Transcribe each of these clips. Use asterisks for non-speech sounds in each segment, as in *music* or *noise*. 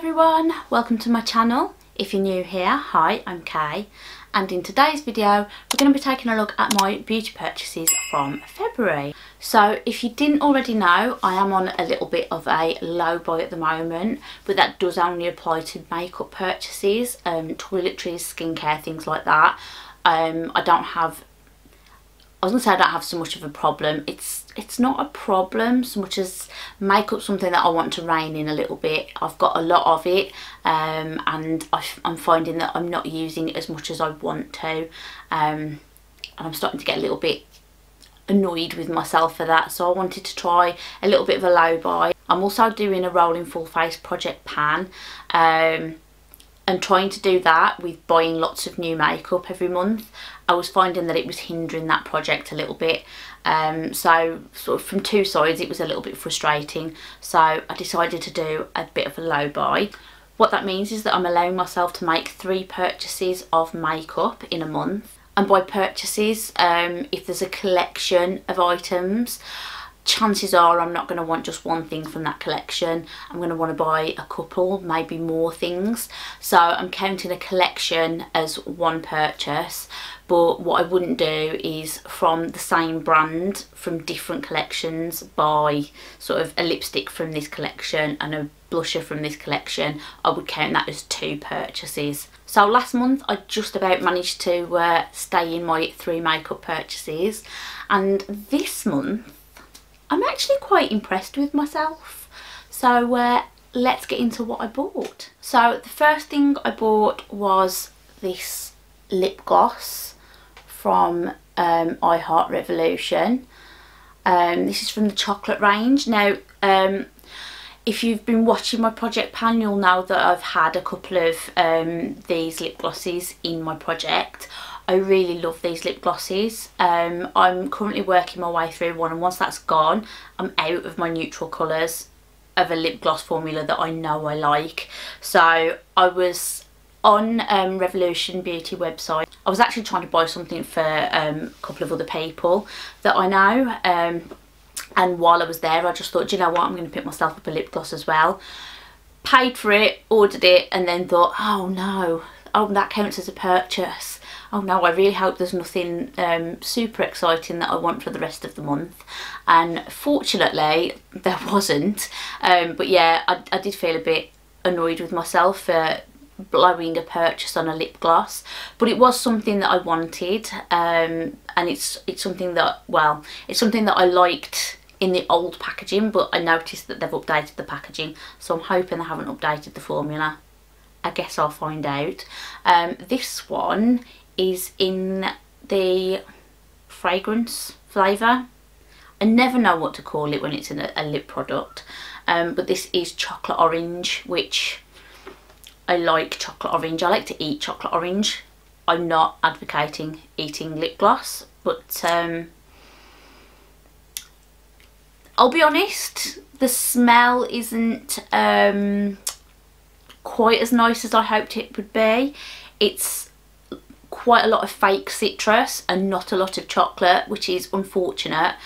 everyone, welcome to my channel. If you're new here, hi, I'm Kay and in today's video we're going to be taking a look at my beauty purchases from February. So if you didn't already know, I am on a little bit of a low buy at the moment but that does only apply to makeup purchases, um, toiletries, skincare, things like that. Um, I don't have I was gonna say I don't have so much of a problem. It's it's not a problem so much as makeup something that I want to rein in a little bit. I've got a lot of it um, and I, am finding that I'm not using it as much as I want to. Um, and I'm starting to get a little bit annoyed with myself for that so I wanted to try a little bit of a low buy. I'm also doing a rolling full face project pan. Um, and trying to do that with buying lots of new makeup every month I was finding that it was hindering that project a little bit. Um, so sort of from two sides it was a little bit frustrating. So I decided to do a bit of a low buy. What that means is that I'm allowing myself to make three purchases of makeup in a month. And by purchases um, if there's a collection of items chances are I'm not going to want just one thing from that collection. I'm going to want to buy a couple, maybe more things. So I'm counting a collection as one purchase. But what I wouldn't do is from the same brand, from different collections, buy sort of a lipstick from this collection and a blusher from this collection. I would count that as two purchases. So last month I just about managed to uh, stay in my three makeup purchases. And this month actually quite impressed with myself. So uh, let's get into what I bought. So the first thing I bought was this lip gloss from um, I Heart Revolution. Um, this is from the chocolate range. Now, um, if you've been watching my project pan, you'll know that I've had a couple of um, these lip glosses in my project. I really love these lip glosses. Um, I'm currently working my way through one and once that's gone, I'm out of my neutral colours of a lip gloss formula that I know I like. So I was on um, Revolution Beauty website. I was actually trying to buy something for um, a couple of other people that I know. Um, and while I was there, I just thought, you know what, I'm going to pick myself up a lip gloss as well. Paid for it, ordered it, and then thought, oh no, oh that counts as a purchase oh no I really hope there's nothing um, super exciting that I want for the rest of the month. And fortunately there *laughs* wasn't. Um, but yeah I, I did feel a bit annoyed with myself for blowing a purchase on a lip gloss. But it was something that I wanted um, and it's it's something that well it's something that I liked in the old packaging but I noticed that they've updated the packaging so I'm hoping they haven't updated the formula. I guess I'll find out. Um, this one is in the fragrance flavour. I never know what to call it when it's in a, a lip product. Um, but this is chocolate orange, which I like chocolate orange. I like to eat chocolate orange. I'm not advocating eating lip gloss, but um, I'll be honest, the smell isn't um, quite as nice as I hoped it would be. It's quite a lot of fake citrus and not a lot of chocolate which is unfortunate.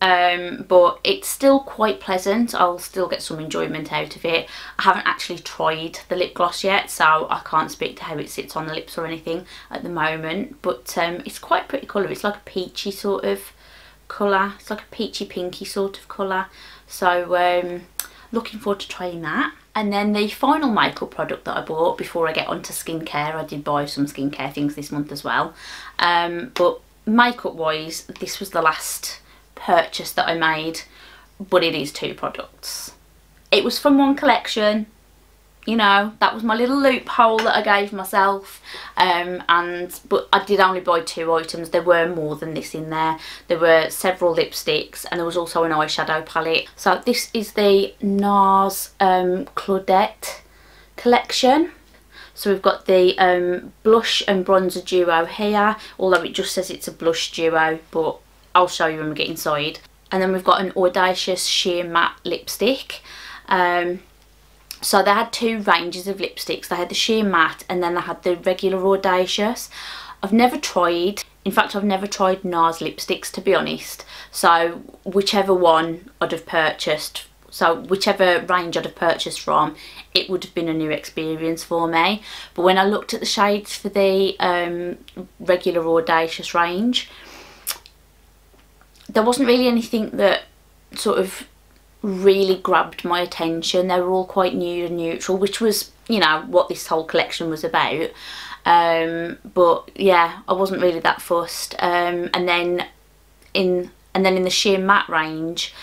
Um, but it's still quite pleasant. I'll still get some enjoyment out of it. I haven't actually tried the lip gloss yet so I can't speak to how it sits on the lips or anything at the moment. But um, it's quite pretty colour. It's like a peachy sort of colour. It's like a peachy pinky sort of colour. So um, looking forward to trying that and then the final makeup product that I bought before I get onto skincare, I did buy some skincare things this month as well. Um, but makeup wise, this was the last purchase that I made, but it is two products. It was from one collection, you know that was my little loophole that I gave myself um, and but I did only buy two items. There were more than this in there. There were several lipsticks and there was also an eyeshadow palette. So this is the NARS um, Claudette collection. So we've got the um, blush and bronzer duo here although it just says it's a blush duo but I'll show you when we get inside. And then we've got an audacious sheer matte lipstick. Um, so they had two ranges of lipsticks. They had the sheer matte and then they had the regular audacious. I've never tried, in fact I've never tried NARS lipsticks to be honest. So whichever one I'd have purchased So whichever range I'd have purchased from, it would have been a new experience for me. But when I looked at the shades for the um, regular audacious range, there wasn't really anything that sort of really grabbed my attention. They were all quite nude and neutral, which was, you know, what this whole collection was about. Um, but yeah, I wasn't really that fussed. Um, and then in and then in the sheer matte range,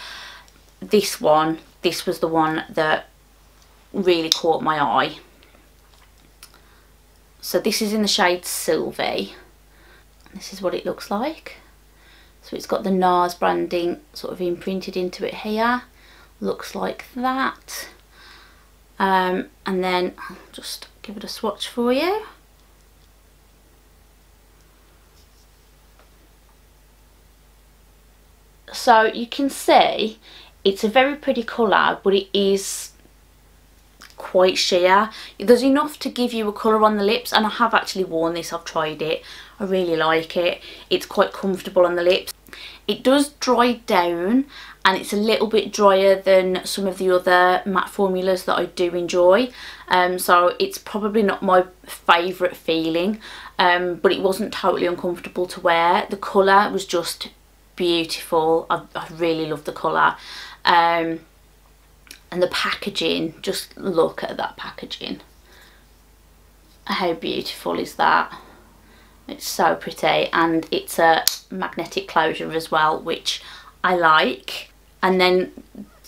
this one, this was the one that really caught my eye. So this is in the shade Sylvie. This is what it looks like. So it's got the NARS branding sort of imprinted into it here. Looks like that. Um, and then I'll just give it a swatch for you. So you can see it's a very pretty colour but it is quite sheer. There's enough to give you a colour on the lips and I have actually worn this, I've tried it. I really like it. It's quite comfortable on the lips. It does dry down and it's a little bit drier than some of the other matte formulas that I do enjoy. Um, so it's probably not my favourite feeling um, but it wasn't totally uncomfortable to wear. The colour was just beautiful. I, I really love the colour. Um, and the packaging, just look at that packaging. How beautiful is that? It's so pretty and it's a magnetic closure as well, which I like. And then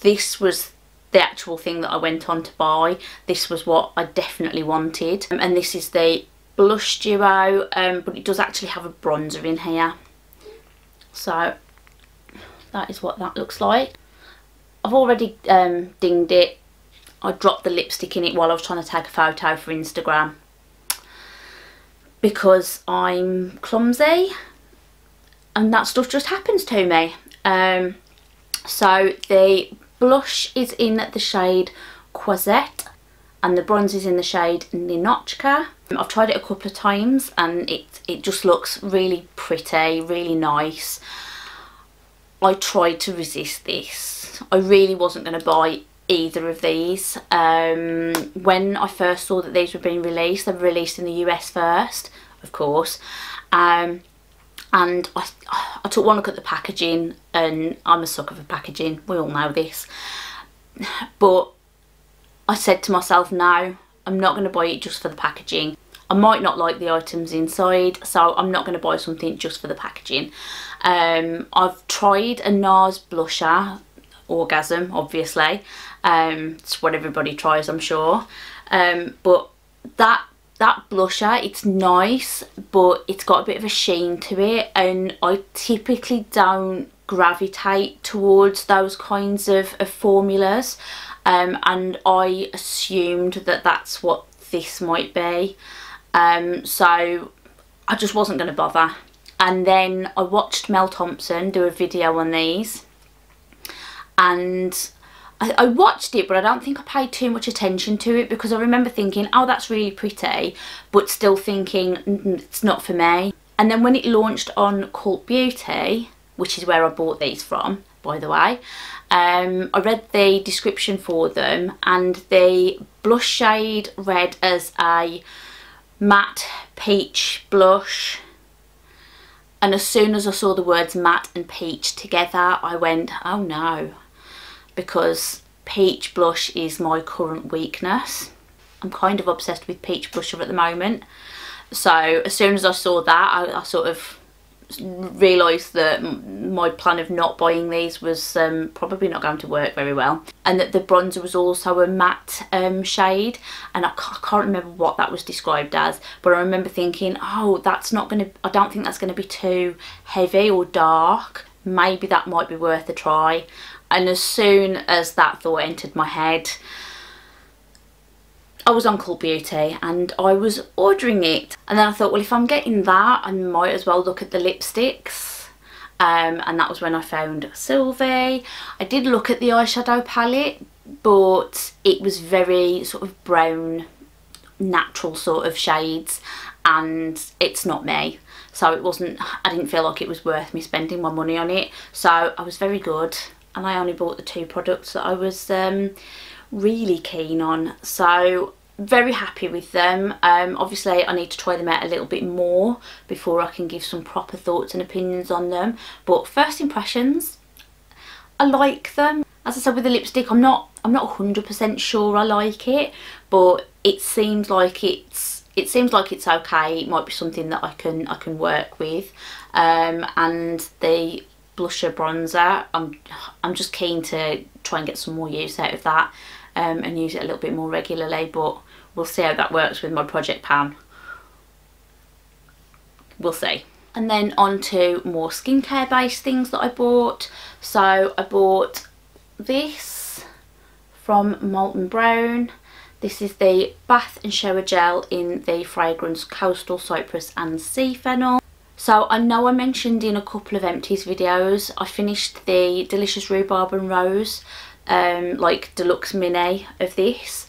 this was the actual thing that I went on to buy. This was what I definitely wanted. Um, and this is the blush duo, um, but it does actually have a bronzer in here. So that is what that looks like. I've already um, dinged it. I dropped the lipstick in it while I was trying to take a photo for Instagram because I'm clumsy and that stuff just happens to me. Um, so the blush is in the shade Croisette and the bronze is in the shade Ninotchka. I've tried it a couple of times and it, it just looks really pretty, really nice. I tried to resist this. I really wasn't going to buy either of these. Um, when I first saw that these were being released, they were released in the US first, of course. Um, and I, I took one look at the packaging and I'm a sucker for packaging, we all know this. But I said to myself, no, I'm not going to buy it just for the packaging. I might not like the items inside, so I'm not going to buy something just for the packaging. Um, I've tried a NARS blusher, Orgasm, obviously. Um, it's what everybody tries, I'm sure. Um, but that that blusher, it's nice, but it's got a bit of a sheen to it, and I typically don't gravitate towards those kinds of, of formulas. Um, and I assumed that that's what this might be. Um, so I just wasn't going to bother. And then I watched Mel Thompson do a video on these. And I, I watched it, but I don't think I paid too much attention to it because I remember thinking, oh, that's really pretty, but still thinking, it's not for me. And then when it launched on Cult Beauty, which is where I bought these from, by the way, um, I read the description for them and the blush shade read as a matte peach blush. And as soon as I saw the words matte and peach together I went oh no because peach blush is my current weakness. I'm kind of obsessed with peach blusher at the moment. So as soon as I saw that I, I sort of realised that my plan of not buying these was um, probably not going to work very well and that the bronzer was also a matte um, shade and I can't, I can't, remember what that was described as but I remember thinking oh that's not going to I don't think that's going to be too heavy or dark. Maybe that might be worth a try. And as soon as that thought entered my head I was on Cult Beauty and I was ordering it. And then I thought well if I'm getting that I might as well look at the lipsticks. Um, and that was when I found Sylvie. I did look at the eyeshadow palette but it was very sort of brown natural sort of shades and it's not me. So it wasn't I didn't feel like it was worth me spending my money on it. So I was very good and I only bought the two products that I was um, really keen on. So very happy with them. Um, obviously I need to try them out a little bit more before I can give some proper thoughts and opinions on them. But first impressions, I like them. As I said with the lipstick, I'm not I'm not 100% sure I like it, but it seems like it's it seems like it's okay. It might be something that I can I can work with. Um, and the blusher bronzer, I'm I'm just keen to try and get some more use out of that um, and use it a little bit more regularly. But we'll see how that works with my project pan. We'll see. And then on to more skincare based things that I bought. So I bought this from Molton Brown. This is the Bath and Shower Gel in the fragrance Coastal Cypress and Sea Fennel. So I know I mentioned in a couple of empties videos, I finished the Delicious Rhubarb and Rose, um, like deluxe mini of this.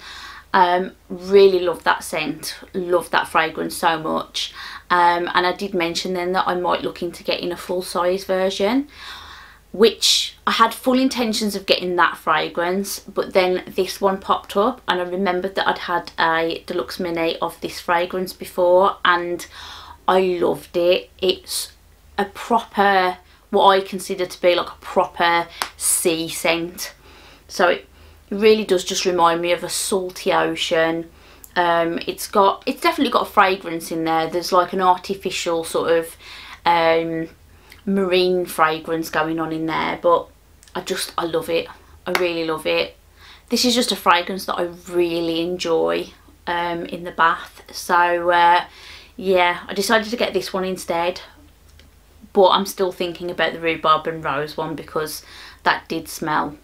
Um, really love that scent, love that fragrance so much. Um, and I did mention then that I might look into getting a full size version which I had full intentions of getting that fragrance but then this one popped up and I remembered that I'd had a deluxe mini of this fragrance before and I loved it it's a proper what I consider to be like a proper sea scent so it really does just remind me of a salty ocean. Um, it's got it's definitely got a fragrance in there. There's like an artificial sort of um, marine fragrance going on in there but I just I love it. I really love it. This is just a fragrance that I really enjoy um, in the bath. So uh, yeah I decided to get this one instead but I'm still thinking about the rhubarb and rose one because that did smell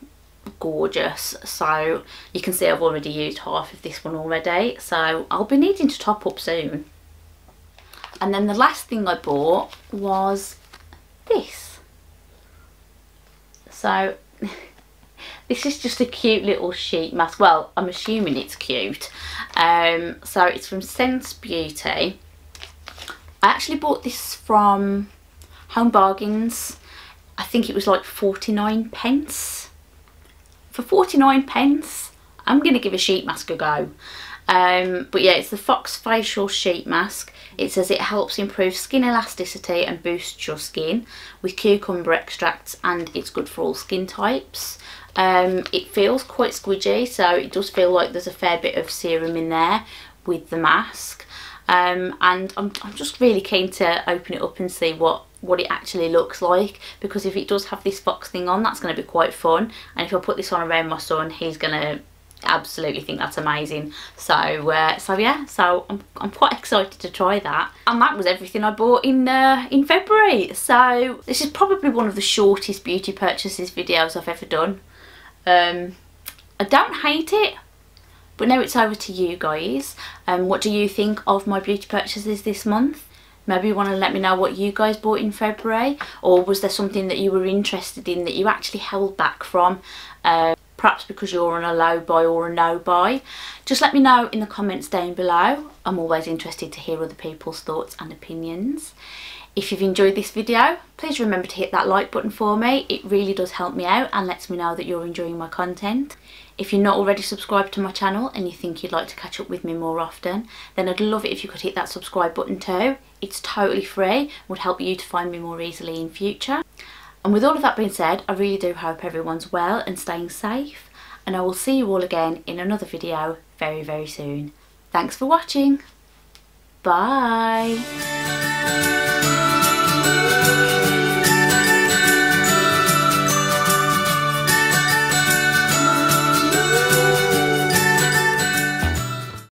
gorgeous so you can see I've already used half of this one already so I'll be needing to top up soon and then the last thing I bought was this. So *laughs* this is just a cute little sheet mask. Well, I'm assuming it's cute. Um, so it's from Sense Beauty. I actually bought this from Home Bargains. I think it was like 49 pence. For 49 pence, I'm going to give a sheet mask a go. Um, but yeah, it's the Fox Facial Sheet Mask. It says it helps improve skin elasticity and boosts your skin with cucumber extracts and it's good for all skin types. Um, it feels quite squidgy, so it does feel like there's a fair bit of serum in there with the mask. Um, and I'm, I'm just really keen to open it up and see what what it actually looks like because if it does have this fox thing on that's going to be quite fun. And if I put this on around my son he's going to absolutely think that's amazing. So uh, so yeah so I'm, I'm quite excited to try that. And that was everything I bought in uh, in February. So this is probably one of the shortest beauty purchases videos I've ever done. Um, I don't hate it but now it's over to you guys um, what do you think of my beauty purchases this month maybe you want to let me know what you guys bought in February or was there something that you were interested in that you actually held back from uh, perhaps because you're on a low buy or a no buy. Just let me know in the comments down below. I'm always interested to hear other people's thoughts and opinions. If you've enjoyed this video, please remember to hit that like button for me. It really does help me out and lets me know that you're enjoying my content. If you're not already subscribed to my channel and you think you'd like to catch up with me more often, then I'd love it if you could hit that subscribe button too. It's totally free, would help you to find me more easily in future. And with all of that being said, I really do hope everyone's well and staying safe. And I will see you all again in another video very, very soon. Thanks for watching. Bye.